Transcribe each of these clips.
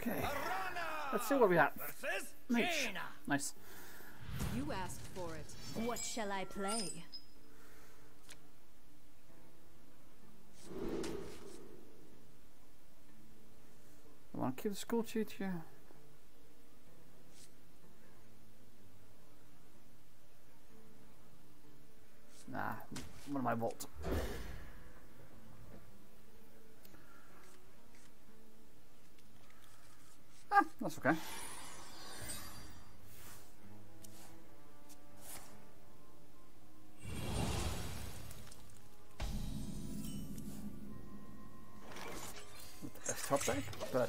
Okay. Let's see what we have. Versus Mage. Nice. You asked for it. What shall I play? I want to keep the school cheat here. Nah, one of my vault. That's okay. Top deck, but uh,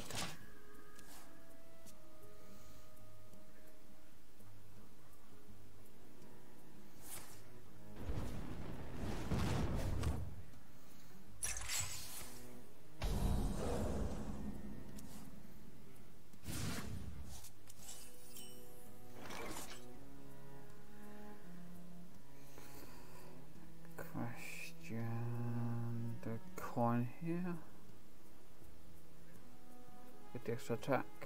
Get the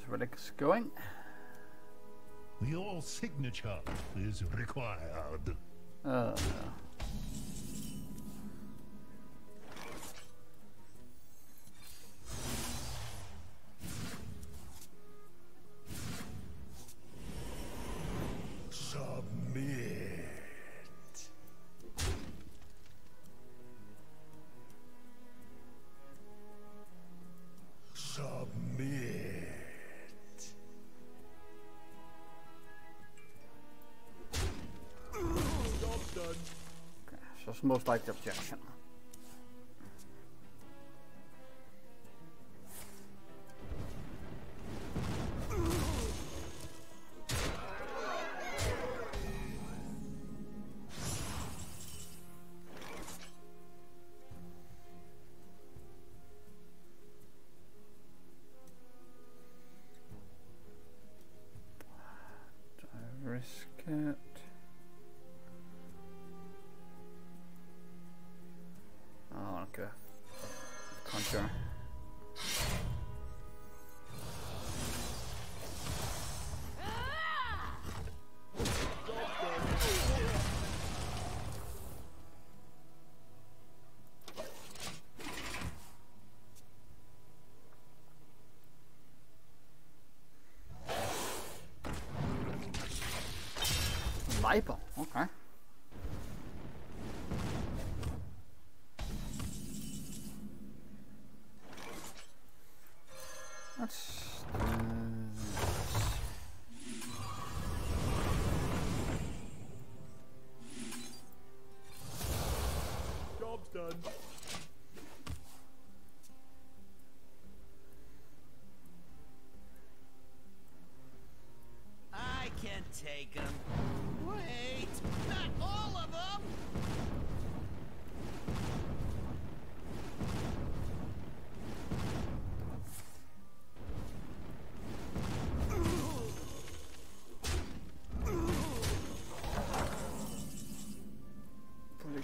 Those relics going. Your signature is required. Uh, most likely objection. Lipo, okay. Let's do this. Job's done. I can take them. Wait, not all of them.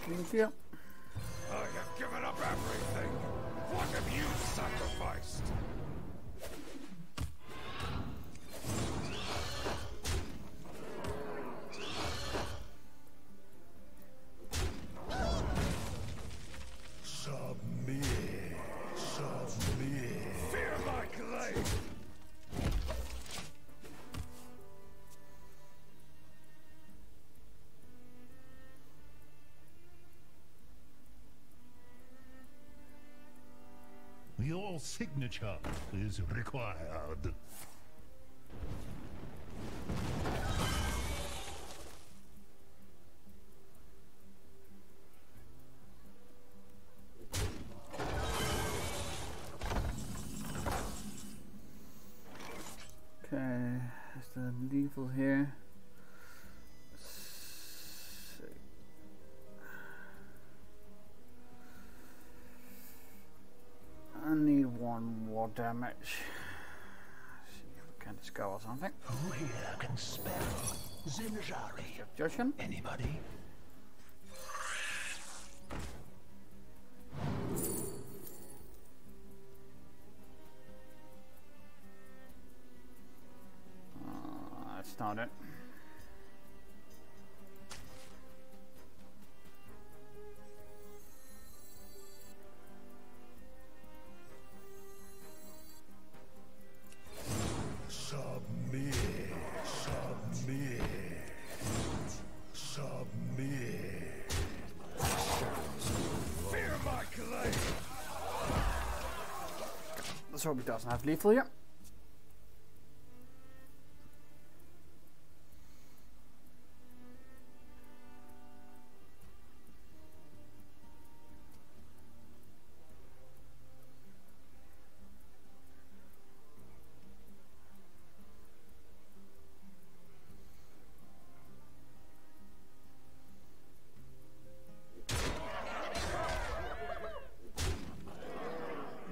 Clean here. Signature is required. More damage. See if we can discover something. Who here can spell Zinjari? Judging. Anybody? Uh, that's not it. Hope he doesn't have lethal yet.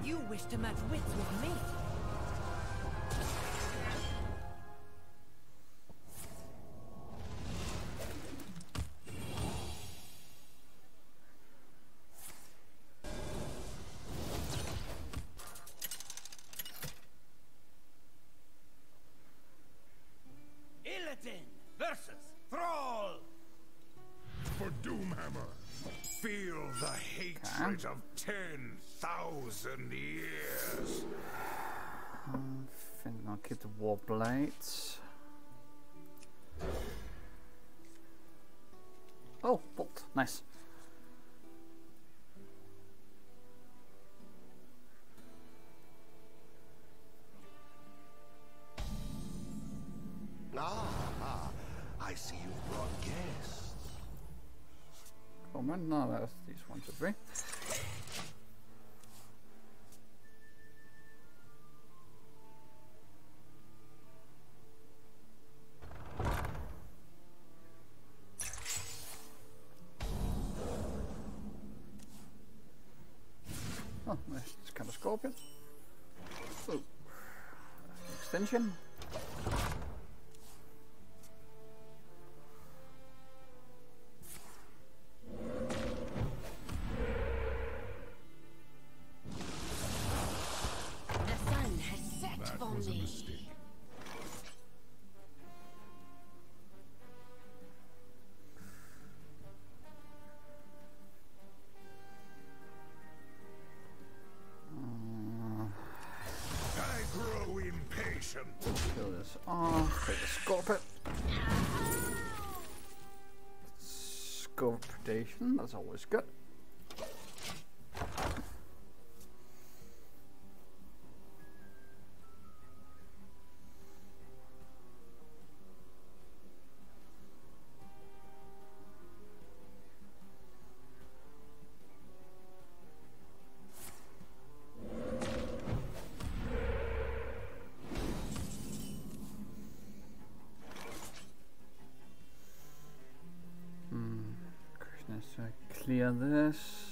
You wish to match wits with me. Keep the blades. Oh, bolt. Nice. Ah, I see you've brought guests. Oh man, no, that's these one, two, three. Extension. The scorpion. That's always good. Clear this.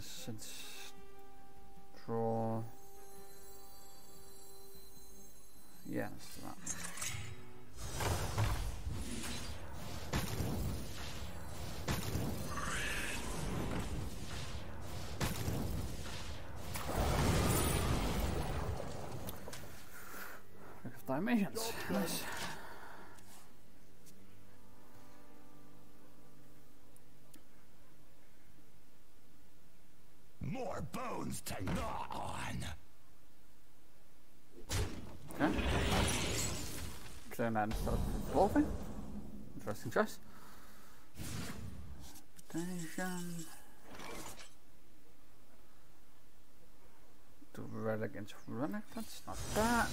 This and s- draw. Yes, that. dimensions. Nice. More bones to gnaw on. Okay. That instead evolving. Interesting choice. Attention. To relic into relic, that's not that.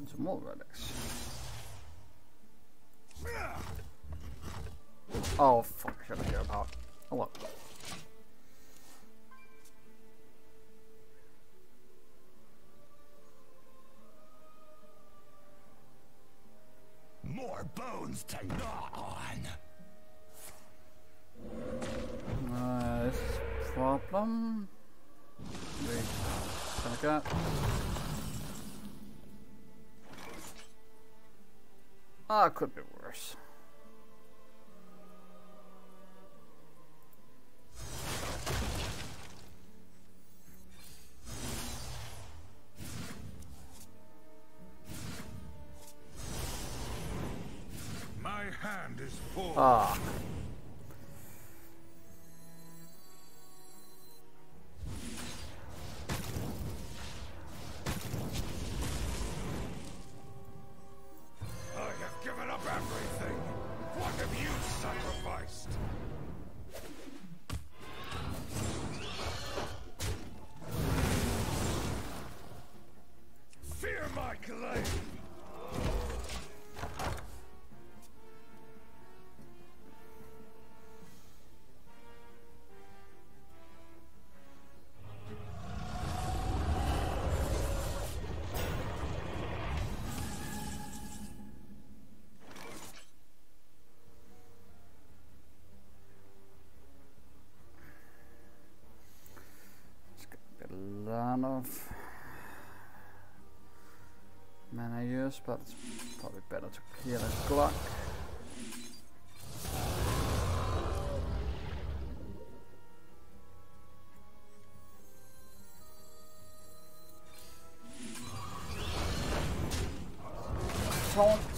And some more relics. Oh fuck, should I go about? Oh what? More bones to gnaw on. Uh, this is a problem. Wait, like that. Ah, could be worse. My glaive. It's use, but it's probably better to clear this Glock. Taunt.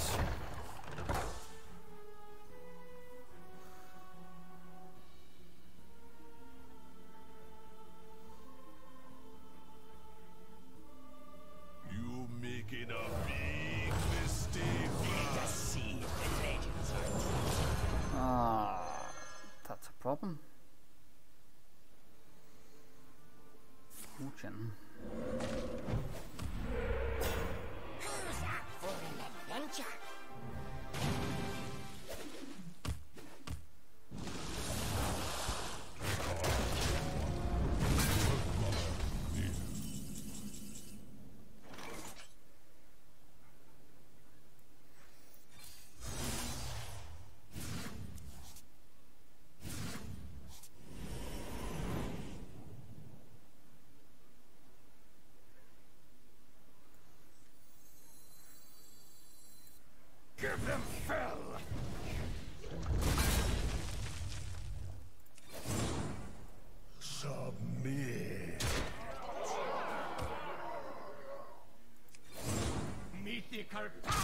Mythical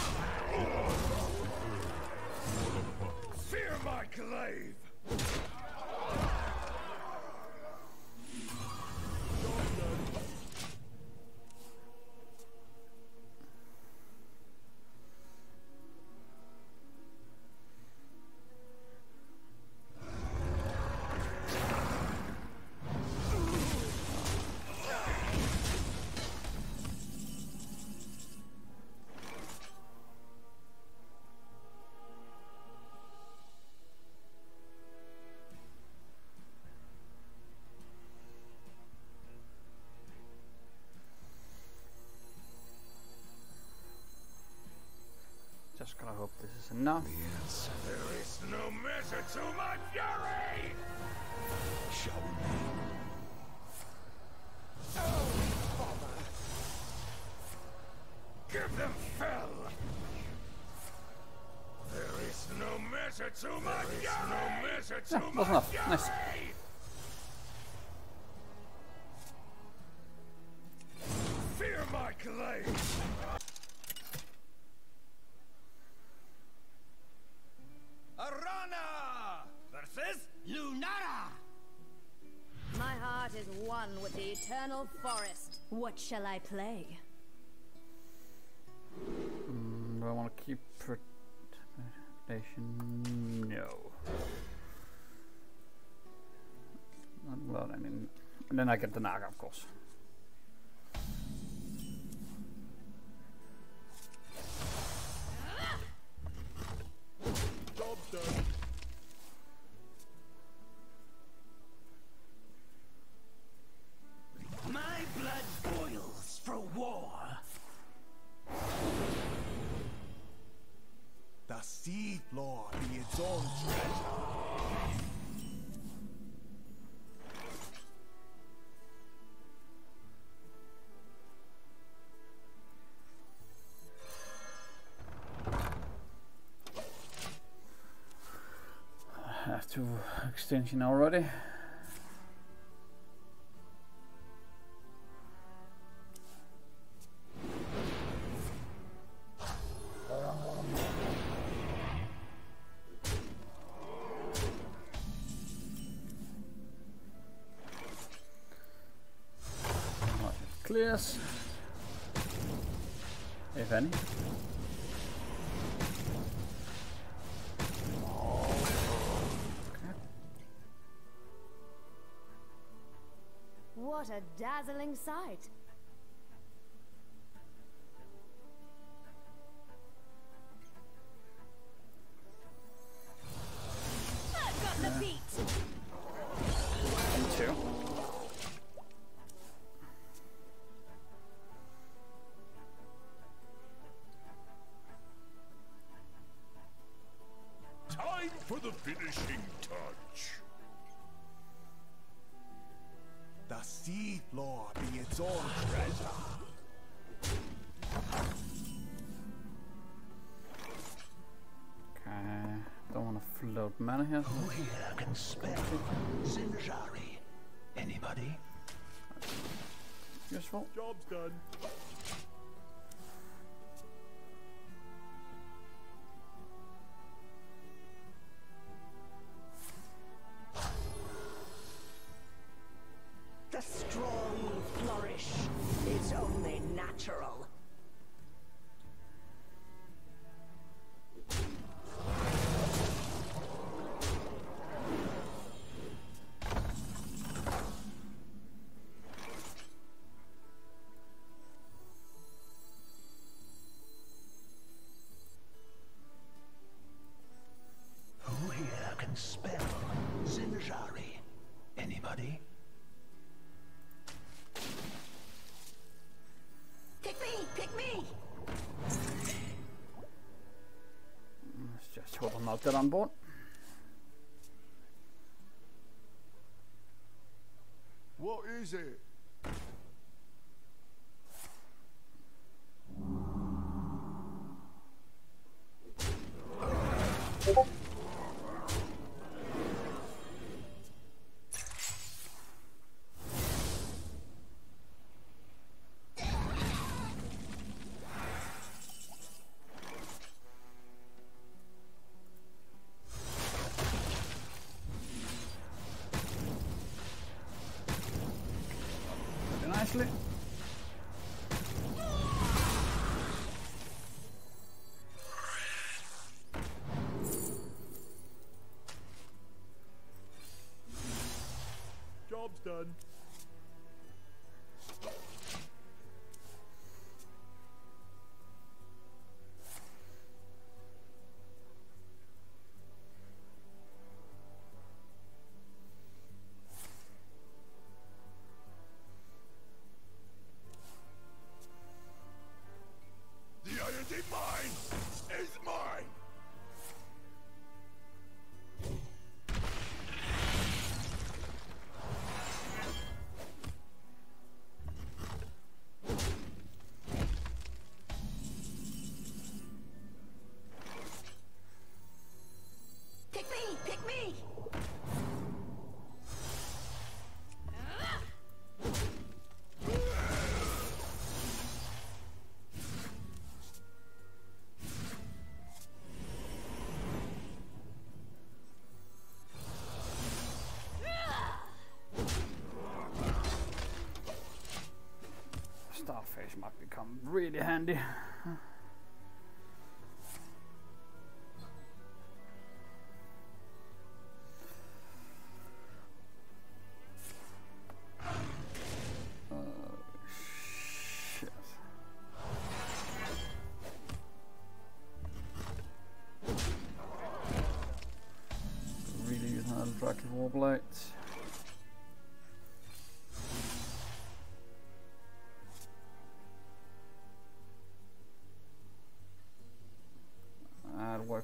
Just gotta hope this is enough. Yes. There is no measure to my fury. Shall we? Oh, Give them fell. There is no measure to my fury. No measure to Yeah, my fury. Nice. Aranna versus Lunara. My heart is one with the eternal forest. What shall I play? Mm, do I want to keep predation? No. Not without any. And then I get the Naga, of course. Sea Lord be its own treasure. Have two extension already. Clears. If any. What a dazzling sight. Time for the finishing touch. The Sea Lord be its own treasure. Okay. Don't want to float mana here. Who here can spell Zinjari? Anybody? Useful. Job's done. Hope I'm board. What is it? Done. Might become really handy.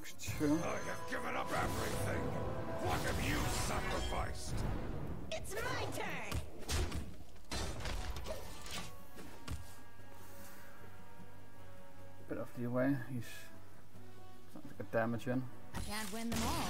Works too. I have given up everything. What have you sacrificed? It's my turn! Bit of the way. He's starting to get damage in. I can't win them all.